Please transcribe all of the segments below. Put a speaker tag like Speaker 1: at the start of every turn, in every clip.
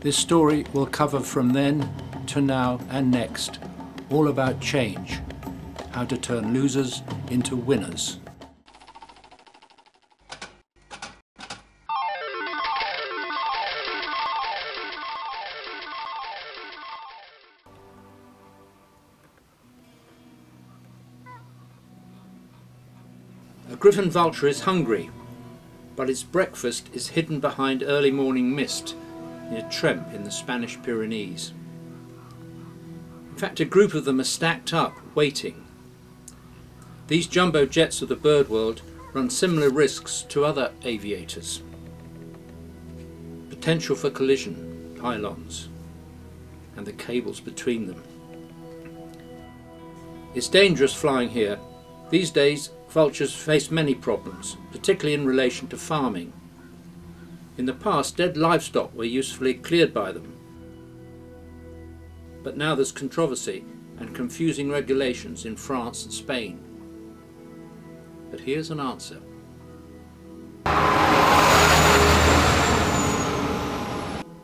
Speaker 1: This story will cover from then to now and next, all about change, how to turn losers into winners. A griffon vulture is hungry, but its breakfast is hidden behind early morning mist near Tremp in the Spanish Pyrenees. In fact, a group of them are stacked up, waiting. These jumbo jets of the bird world run similar risks to other aviators. Potential for collision, pylons, and the cables between them. It's dangerous flying here. These days, vultures face many problems, particularly in relation to farming. In the past, dead livestock were usefully cleared by them. But now there's controversy and confusing regulations in France and Spain. But here's an answer.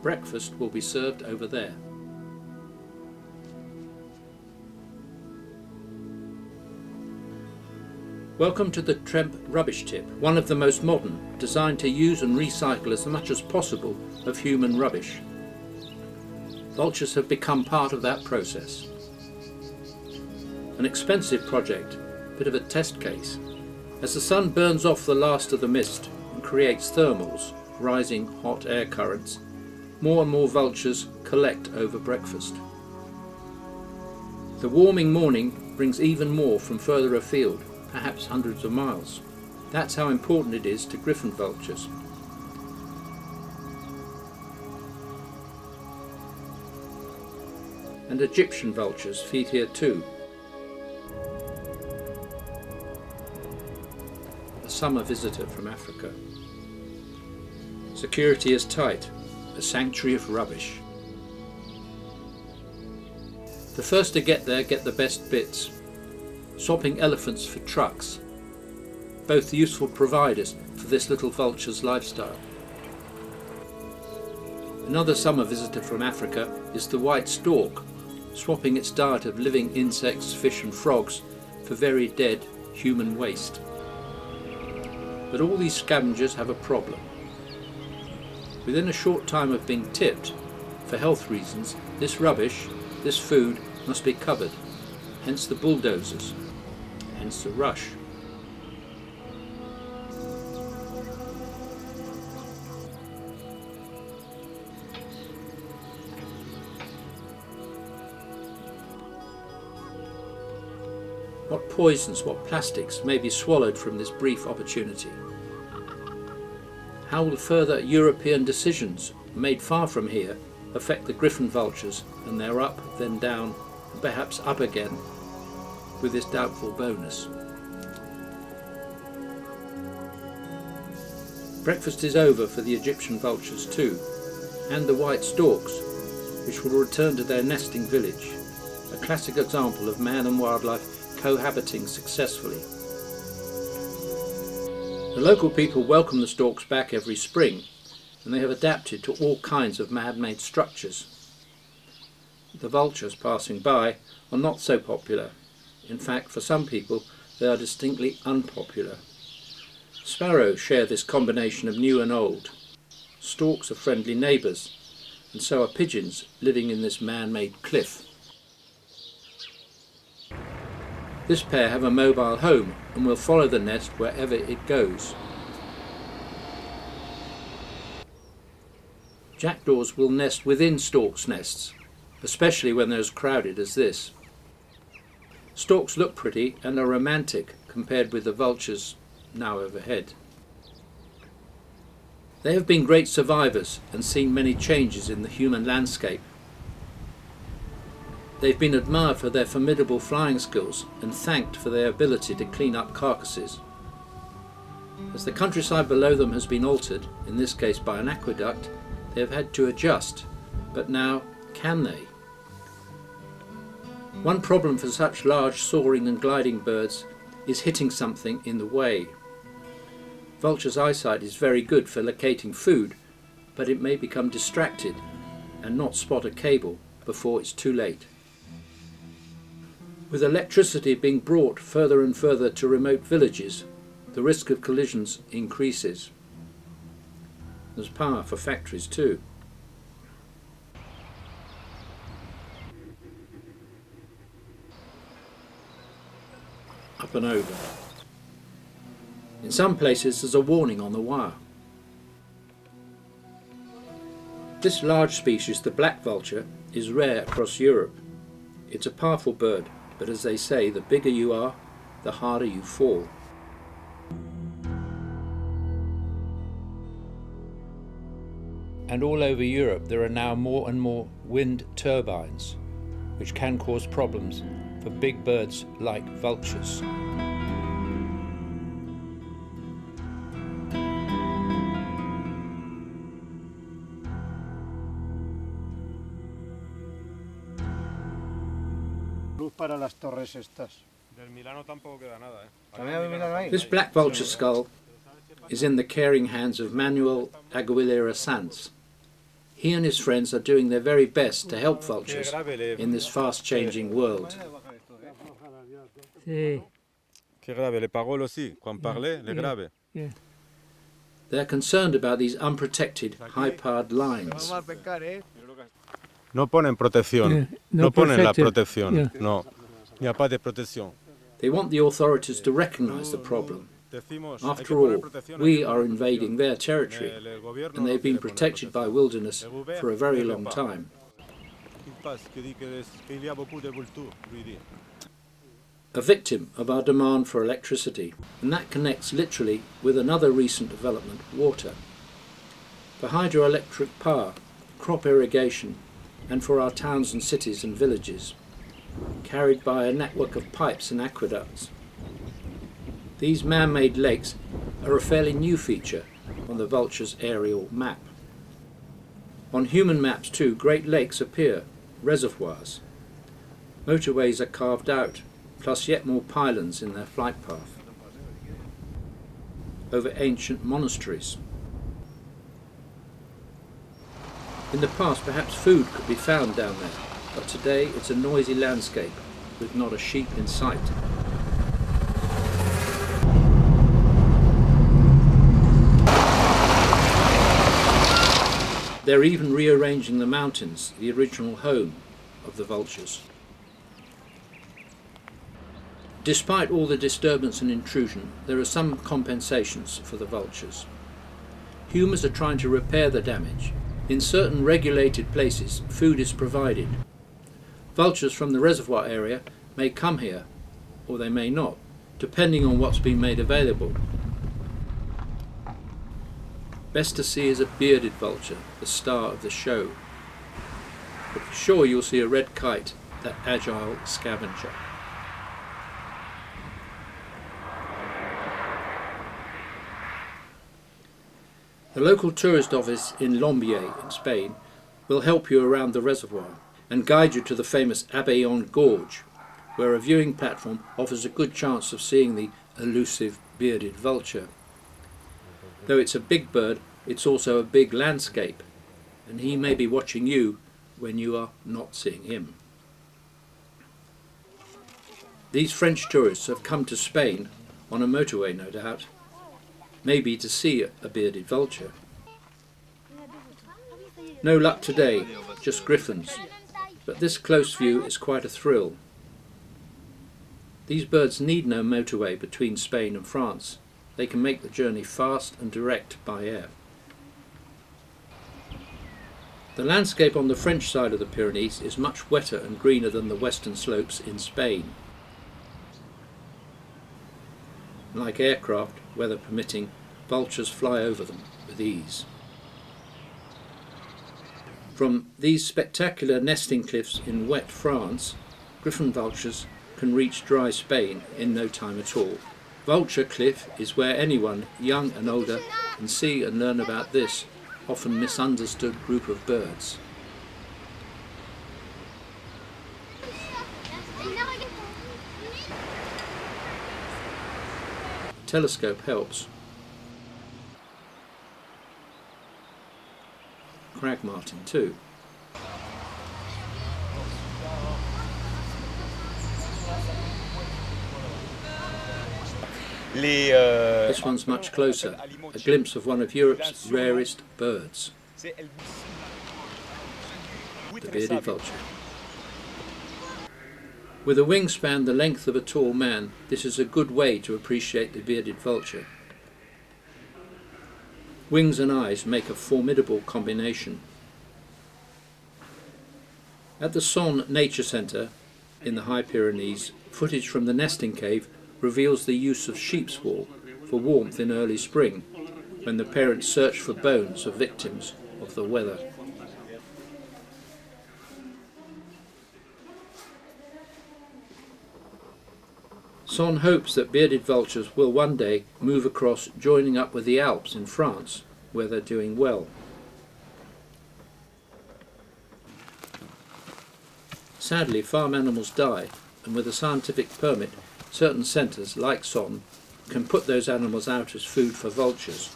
Speaker 1: Breakfast will be served over there. Welcome to the Tremp Rubbish Tip, one of the most modern, designed to use and recycle as much as possible of human rubbish. Vultures have become part of that process. An expensive project, bit of a test case. As the sun burns off the last of the mist and creates thermals, rising hot air currents, more and more vultures collect over breakfast. The warming morning brings even more from further afield, perhaps hundreds of miles. That's how important it is to griffon vultures. And Egyptian vultures feed here too. A summer visitor from Africa. Security is tight, a sanctuary of rubbish. The first to get there get the best bits, swapping elephants for trucks, both useful providers for this little vulture's lifestyle. Another summer visitor from Africa is the white stork, swapping its diet of living insects, fish and frogs for very dead human waste. But all these scavengers have a problem. Within a short time of being tipped, for health reasons, this rubbish, this food, must be covered, hence the bulldozers, hence the rush. What poisons, what plastics may be swallowed from this brief opportunity? How will further European decisions, made far from here, affect the griffon vultures and their up, then down, and perhaps up again with this doubtful bonus? Breakfast is over for the Egyptian vultures too, and the white storks, which will return to their nesting village, a classic example of man and wildlife cohabiting successfully. The local people welcome the storks back every spring and they have adapted to all kinds of man-made structures. The vultures passing by are not so popular. In fact, for some people, they are distinctly unpopular. Sparrows share this combination of new and old. Storks are friendly neighbours, and so are pigeons living in this man-made cliff. This pair have a mobile home and will follow the nest wherever it goes. Jackdaws will nest within storks' nests, especially when they're as crowded as this. Storks look pretty and are romantic compared with the vultures now overhead. They have been great survivors and seen many changes in the human landscape They've been admired for their formidable flying skills and thanked for their ability to clean up carcasses. As the countryside below them has been altered, in this case by an aqueduct, they have had to adjust. But now, can they? One problem for such large soaring and gliding birds is hitting something in the way. Vulture's eyesight is very good for locating food, but it may become distracted and not spot a cable before it's too late. With electricity being brought further and further to remote villages, the risk of collisions increases. There's power for factories too. And over. In some places there's a warning on the wire. This large species, the black vulture, is rare across Europe. It's a powerful bird, but as they say, the bigger you are, the harder you fall. And all over Europe there are now more and more wind turbines, which can cause problems for big birds like vultures.
Speaker 2: Luz para las torres estas.
Speaker 3: Del Milano tampoco queda nada, ¿eh?
Speaker 2: ¿También hay Milano ahí?
Speaker 1: This black vulture skull is in the caring hands of Manuel Aguilera Sanz. He and his friends are doing their very best to help vultures in this fast changing world.
Speaker 4: Sí,
Speaker 3: Que grave, le parole aussi. Quand parler, le grave.
Speaker 4: yeah.
Speaker 1: They're concerned about these unprotected, high powered lines.
Speaker 2: Vamos a ¿eh?
Speaker 3: No ponen protección. No,
Speaker 4: no
Speaker 3: ponen la protección. No. Il n'y a pas de protección.
Speaker 1: They want the authorities to recognize the problem.
Speaker 3: Decimos, hay que
Speaker 1: After all, we are invading their territory,
Speaker 3: El- el gobierno
Speaker 1: and they've been protected by wilderness for a very long time.
Speaker 3: A
Speaker 1: victim of our demand for electricity, and that connects literally with another recent development water. For hydroelectric power, crop irrigation, and for our towns and cities and villages, carried by a network of pipes and aqueducts. These man made lakes are a fairly new feature on the Vulture's aerial map. On human maps, too, Great Lakes appear, reservoirs. Motorways are carved out, plus yet more pylons in their flight path. Over ancient monasteries. In the past, perhaps food could be found down there, but today it's a noisy landscape with not a sheep in sight. They're even rearranging the mountains, the original home of the vultures. Despite all the disturbance and intrusion, there are some compensations for the vultures. Humans are trying to repair the damage. In certain regulated places, food is provided. Vultures from the reservoir area may come here, or they may not, depending on what's been made available. Best to see is a bearded vulture, the star of the show. But for sure you'll see a red kite, that agile scavenger. The local tourist office in Lumbier in Spain will help you around the reservoir and guide you to the famous Arbayún Gorge, where a viewing platform offers a good chance of seeing the elusive bearded vulture. Though it's a big bird, it's also a big landscape, and he may be watching you when you are not seeing him. These French tourists have come to Spain on a motorway, no doubt, maybe to see a bearded vulture. No luck today, just griffons, but this close view is quite a thrill. These birds need no motorway between Spain and France. They can make the journey fast and direct by air. The landscape on the French side of the Pyrenees is much wetter and greener than the western slopes in Spain. Like aircraft, weather permitting, vultures fly over them with ease. From these spectacular nesting cliffs in wet France, griffon vultures can reach dry Spain in no time at all. Vulture Cliff is where anyone, young and older, can see and learn about this often misunderstood group of birds. telescope helps. Crag Martin too. This one's much closer, a glimpse of one of Europe's rarest birds, the bearded vulture. With a wingspan the length of a tall man, this is a good way to appreciate the bearded vulture. Wings and eyes make a formidable combination. At the Son Nature Centre in the High Pyrenees, footage from the nesting cave reveals the use of sheep's wool for warmth in early spring, when the parents search for bones of victims of the weather. Son hopes that bearded vultures will one day move across, joining up with the Alps in France, where they're doing well. Sadly, farm animals die, and with a scientific permit, certain centres, like Son, can put those animals out as food for vultures.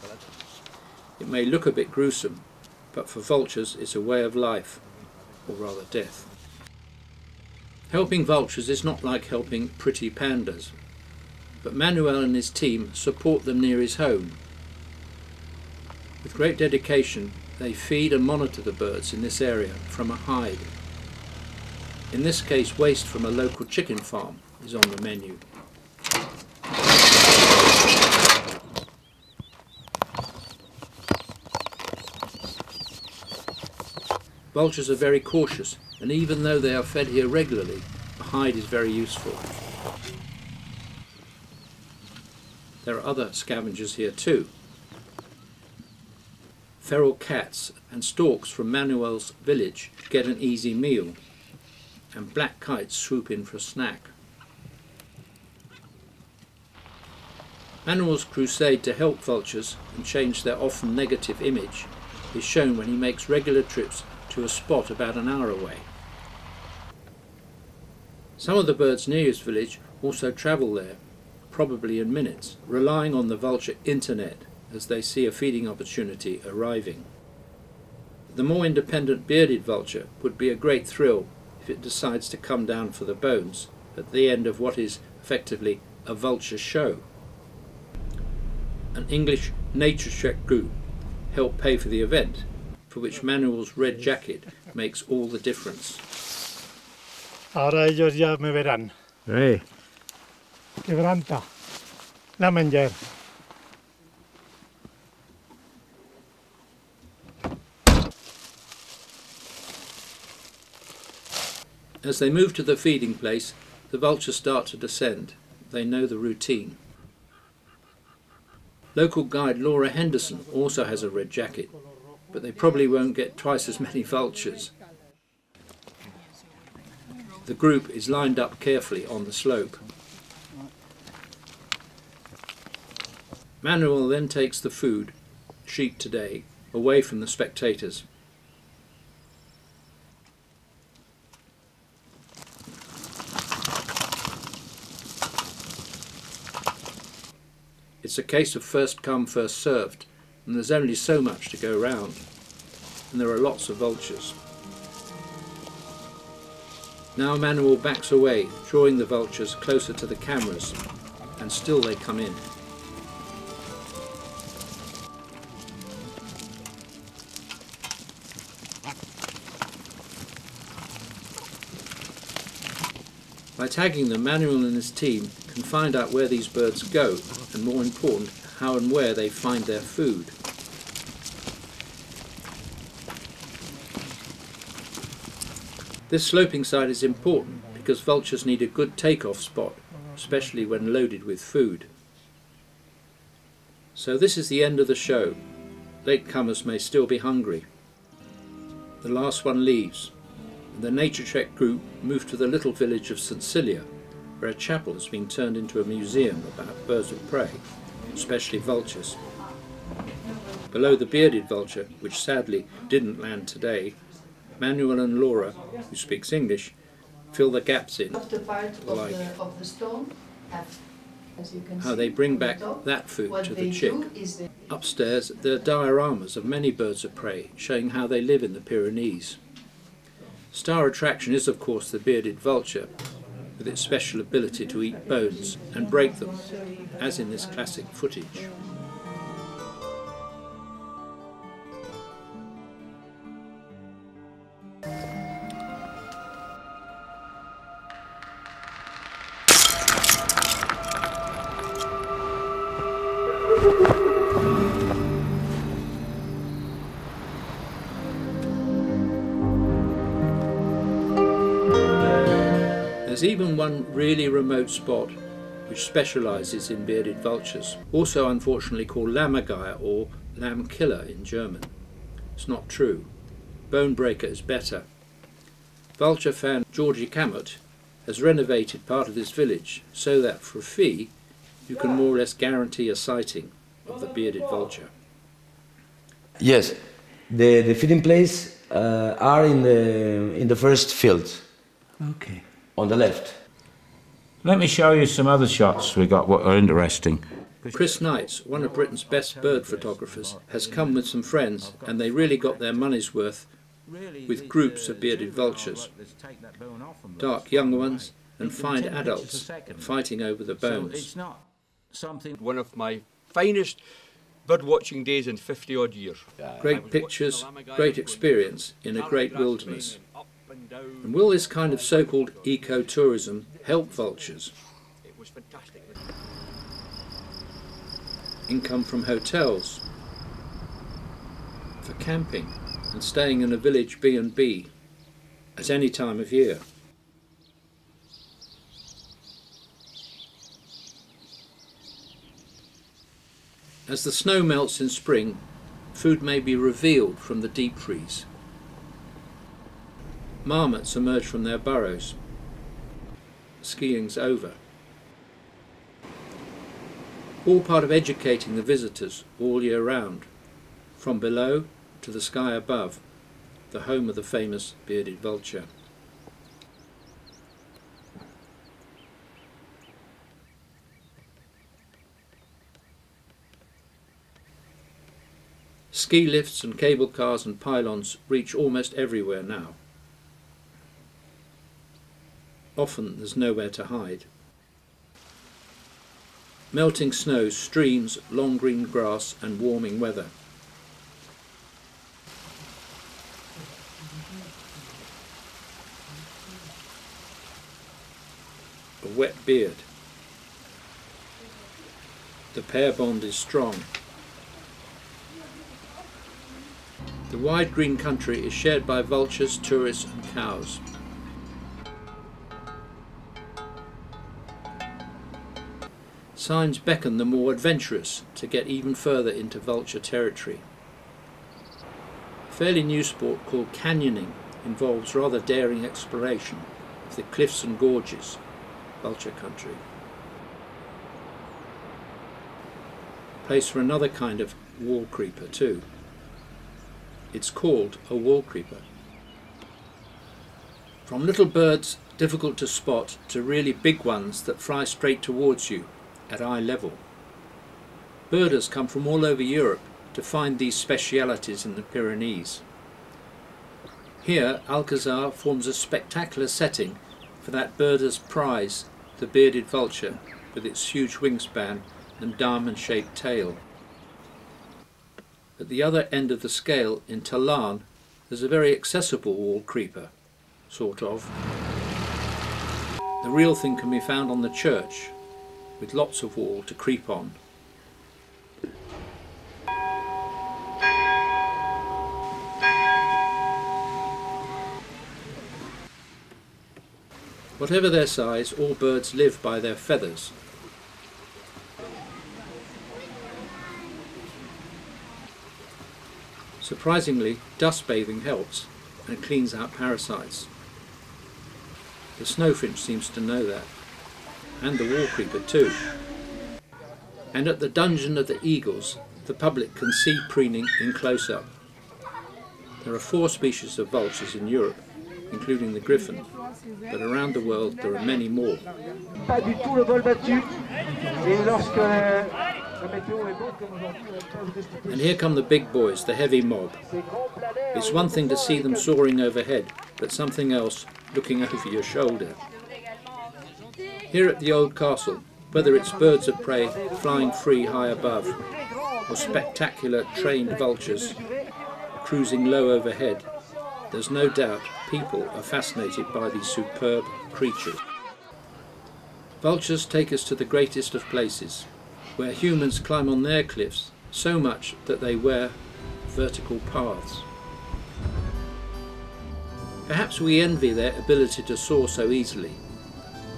Speaker 1: It may look a bit gruesome, but for vultures it's a way of life, or rather death. Helping vultures is not like helping pretty pandas, but Manuel and his team support them near his home. With great dedication, they feed and monitor the birds in this area from a hide. In this case, waste from a local chicken farm is on the menu. Vultures are very cautious, and even though they are fed here regularly, the hide is very useful. There are other scavengers here too. Feral cats and storks from Manuel's village get an easy meal, and black kites swoop in for a snack. Manuel's crusade to help vultures and change their often negative image is shown when he makes regular trips to a spot about an hour away. Some of the birds near his village also travel there, probably in minutes, relying on the vulture internet as they see a feeding opportunity arriving. The more independent bearded vulture would be a great thrill if it decides to come down for the bones at the end of what is effectively a vulture show. An English nature trek group helped pay for the event, for which Manuel's red jacket makes all the difference.
Speaker 2: Ahora ellos ya me verán.
Speaker 3: Hey.
Speaker 2: Quebranta. La menjar.
Speaker 1: As they move to the feeding place, the vultures start to descend. They know the routine. Local guide Laura Henderson also has a red jacket, but they probably won't get twice as many vultures. The group is lined up carefully on the slope. Manuel then takes the food, sheep today, away from the spectators. It's a case of first come, first served, and there's only so much to go round. And there are lots of vultures. Now Manuel backs away, drawing the vultures closer to the cameras, and still they come in. By tagging them, Manuel and his team can find out where these birds go, and more important, how and where they find their food. This sloping side is important because vultures need a good take-off spot, especially when loaded with food. So this is the end of the show. Latecomers may still be hungry. The last one leaves, and the Nature Trek group move to the little village of St Cilia, where a chapel has been turned into a museum about birds of prey, especially vultures. Below the bearded vulture, which sadly didn't land today, Manuel and Laura, who speaks English, fill the gaps in
Speaker 5: of the part of the, of the stone have, as you can
Speaker 1: how they bring back
Speaker 5: top,
Speaker 1: that food to the chick.
Speaker 5: they
Speaker 1: Upstairs, there are dioramas of many birds of prey, showing how they live in the Pyrenees. Star attraction is, of course, the bearded vulture, with its special ability to eat bones and break them, as in this classic footage. One really remote spot which specialises in bearded vultures, also unfortunately called Lammergeier or lamb killer in German. It's not true. Bone breaker is better. Vulture fan Georgie Cammett has renovated part of this village so that for a fee you can more or less guarantee a sighting of the bearded vulture.
Speaker 4: Yes, the, the feeding place uh, are in the, in the first field,
Speaker 6: Okay.
Speaker 4: on the left.
Speaker 6: Let me show you some other shots we got what are interesting.
Speaker 1: Chris Knights, one of Britain's best bird photographers, has come with some friends and they really got their money's worth with groups of bearded vultures, dark young ones and fine adults fighting over the
Speaker 6: So
Speaker 1: bones.
Speaker 6: it's not something.
Speaker 7: one of my finest bird watching days in 50 odd years.
Speaker 1: Great pictures, great experience in a great wilderness. And will this kind of so-called eco-tourism help vultures? Income from hotels, for camping and staying in a village B&B at any time of year. As the snow melts in spring, food may be revealed from the deep freeze. Marmots emerge from their burrows. Skiing's over. All part of educating the visitors all year round, from below to the sky above, the home of the famous bearded vulture. Ski lifts and cable cars and pylons reach almost everywhere now. Often there's nowhere to hide. Melting snow, streams, long green grass and warming weather. A wet beard. The pair bond is strong. The wide green country is shared by vultures, tourists and cows. Signs beckon the more adventurous to get even further into vulture territory. A fairly new sport called canyoning involves rather daring exploration of the cliffs and gorges, vulture country. Place for another kind of wall creeper too. It's called a wall creeper. From little birds difficult to spot to really big ones that fly straight towards you at eye level. Birders come from all over Europe to find these specialities in the Pyrenees. Here, Alcazar forms a spectacular setting for that birder's prize, the bearded vulture, with its huge wingspan and diamond-shaped tail. At the other end of the scale, in Talan, there's a very accessible wall creeper, sort of. The real thing can be found on the church, with lots of wall to creep on. Whatever their size, all birds live by their feathers. Surprisingly, dust bathing helps and cleans out parasites. The snowfinch seems to know that, and the wall creeper too. And at the Dungeon of the Eagles, the public can see preening in close-up. There are four species of vultures in Europe, including the griffon, but around the world there are many more.
Speaker 8: pas du tout le vol battu. Et lorsque la météo est bonne comme aujourd'hui, on peut rester
Speaker 1: And here come the big boys, the heavy mob.
Speaker 8: ces grands planeurs.
Speaker 1: It's one thing to see them soaring overhead, but something else looking over your shoulder. Here at the old castle, whether it's birds of prey flying free high above, or spectacular trained vultures cruising low overhead, there's no doubt people are fascinated by these superb creatures. Vultures take us to the greatest of places, where humans climb on their cliffs so much that they wear vertical paths. Perhaps we envy their ability to soar so easily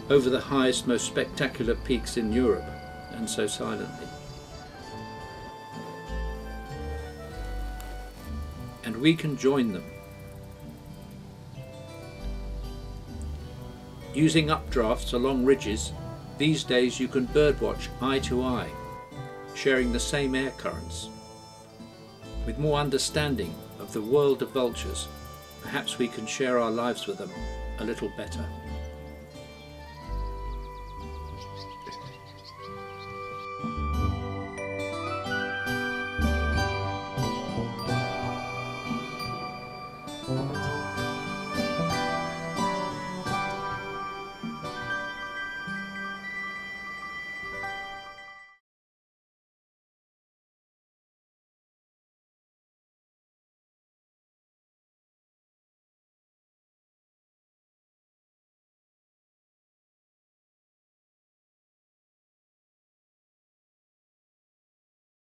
Speaker 1: over the highest, most spectacular peaks in Europe and so silently. And we can join them. Using updrafts along ridges, these days you can birdwatch eye to eye, sharing the same air currents. With more understanding of the world of vultures, perhaps we can share our lives with them a little better.